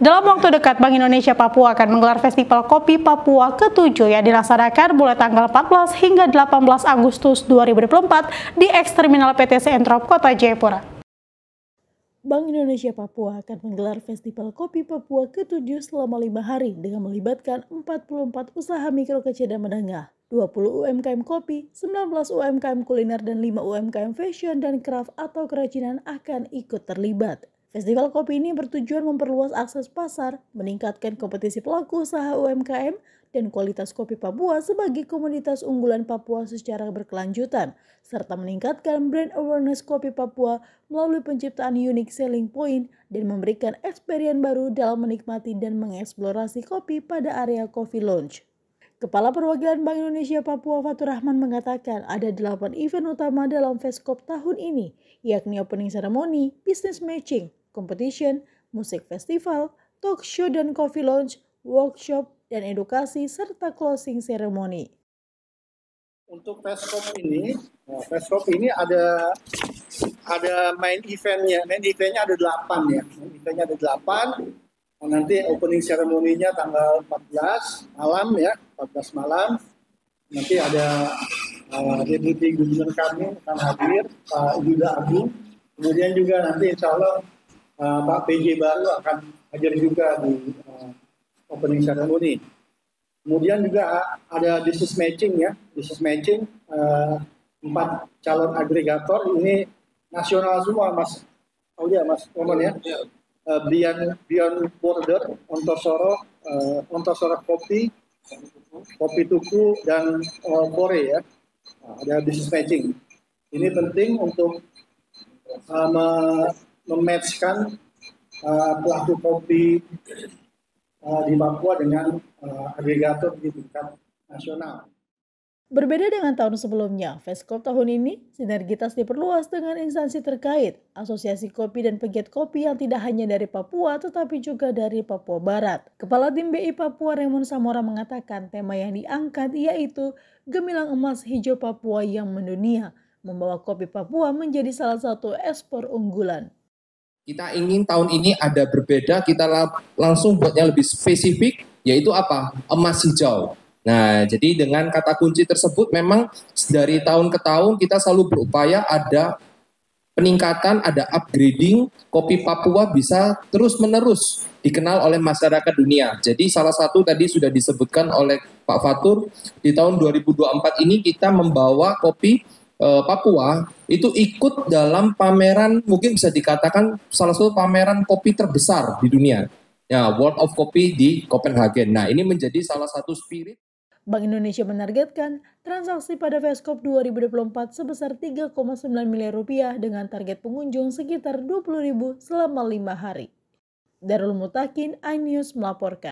Dalam waktu dekat, Bank Indonesia Papua akan menggelar Festival Kopi Papua ke-7 yang dilaksanakan mulai tanggal 14 hingga 18 Agustus 2024 di Eksterminal PTC Entrop Kota Jayapura. Bank Indonesia Papua akan menggelar Festival Kopi Papua ke-7 selama lima hari dengan melibatkan 44 usaha mikro kecil dan menengah, 20 UMKM kopi, 19 UMKM kuliner, dan 5 UMKM fashion dan craft atau kerajinan akan ikut terlibat. Festival kopi ini bertujuan memperluas akses pasar, meningkatkan kompetisi pelaku usaha UMKM, dan kualitas kopi Papua sebagai komoditas unggulan Papua secara berkelanjutan, serta meningkatkan brand awareness kopi Papua melalui penciptaan unique selling point dan memberikan experience baru dalam menikmati dan mengeksplorasi kopi pada area coffee lounge. Kepala Perwakilan Bank Indonesia Papua Fatur Rahman mengatakan ada delapan event utama dalam Feskop tahun ini, yakni opening ceremony, business matching, competition, musik festival, talk show dan coffee lounge, workshop, dan edukasi, serta closing ceremony. Untuk Festcop ini, nah, ini ada ada main eventnya. Main eventnya ada delapan ya. Main eventnya ada delapan. Nah, nanti opening ceremony-nya tanggal 14 malam ya, 14 malam. Nanti ada uh, deputi gubernur kami akan hadir, Pak Yuda Agung. Kemudian juga nanti insya Allah uh, Pak PJ baru akan hadir juga di uh, opening ceremony. Kemudian juga ada business matching ya, business matching uh, empat calon agregator ini nasional semua Mas. Oh iya Mas Roman ya. Uh, Beyond Beyond Border, Ontosoro, uh, Ontosoro Kopi, Kopi Tuku dan uh, Bore ya. Nah, ada business matching. Ini penting untuk uh, mematchkan uh, pelaku kopi uh, di Papua dengan uh, agregator di tingkat nasional. Berbeda dengan tahun sebelumnya, Feskop tahun ini sinergitas diperluas dengan instansi terkait, asosiasi kopi dan pegiat kopi yang tidak hanya dari Papua tetapi juga dari Papua Barat. Kepala Tim BI Papua Raymond Samora mengatakan tema yang diangkat yaitu Gemilang Emas Hijau Papua yang mendunia, membawa kopi Papua menjadi salah satu ekspor unggulan. Kita ingin tahun ini ada berbeda, kita langsung buatnya lebih spesifik, yaitu apa? Emas hijau. Nah, jadi dengan kata kunci tersebut memang dari tahun ke tahun kita selalu berupaya ada peningkatan, ada upgrading, kopi Papua bisa terus-menerus dikenal oleh masyarakat dunia. Jadi salah satu tadi sudah disebutkan oleh Pak Fatur, di tahun 2024 ini kita membawa kopi uh, Papua itu ikut dalam pameran mungkin bisa dikatakan salah satu pameran kopi terbesar di dunia. Ya, World of Coffee di Copenhagen. Nah, ini menjadi salah satu spirit Bank Indonesia menargetkan transaksi pada Veskop 2024 sebesar 3,9 miliar rupiah dengan target pengunjung sekitar 20 ribu selama lima hari. Darul Mutakin, iNews melaporkan.